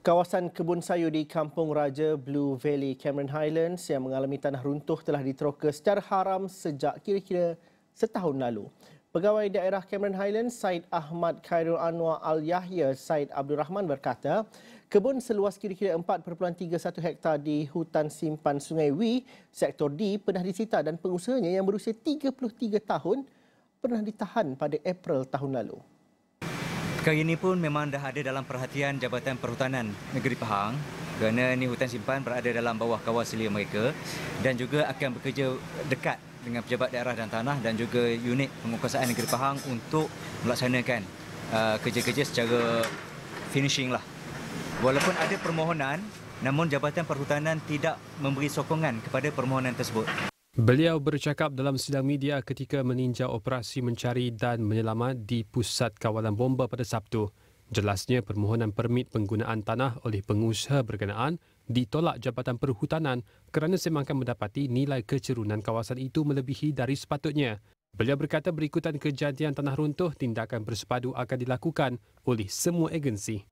Kawasan kebun sayur di Kampung Raja Blue Valley Cameron Highlands yang mengalami tanah runtuh telah diteroka secara haram sejak kira-kira setahun lalu. Pegawai daerah Cameron Highlands, Said Ahmad Khairul Anwar Al-Yahya Said Abdul Rahman berkata, kebun seluas kira-kira 4.31 hektar di hutan simpan Sungai Wi, sektor D pernah disita dan pengusahanya yang berusia 33 tahun pernah ditahan pada April tahun lalu. Perkara ini pun memang dah ada dalam perhatian Jabatan Perhutanan Negeri Pahang kerana ini hutan simpan berada dalam bawah kawal selia mereka dan juga akan bekerja dekat dengan pejabat daerah dan tanah dan juga unit penguasaan negeri Pahang untuk melaksanakan uh, kerja-kerja secara finishing lah. Walaupun ada permohonan, namun Jabatan Perhutanan tidak memberi sokongan kepada permohonan tersebut. Beliau bercakap dalam sidang media ketika meninjau operasi mencari dan menyelamat di pusat kawalan bomba pada Sabtu. Jelasnya permohonan permit penggunaan tanah oleh pengusaha berkenaan ditolak Jabatan Perhutanan kerana semakan mendapati nilai kecerunan kawasan itu melebihi dari sepatutnya. Beliau berkata berikutan kejadian tanah runtuh, tindakan bersepadu akan dilakukan oleh semua agensi.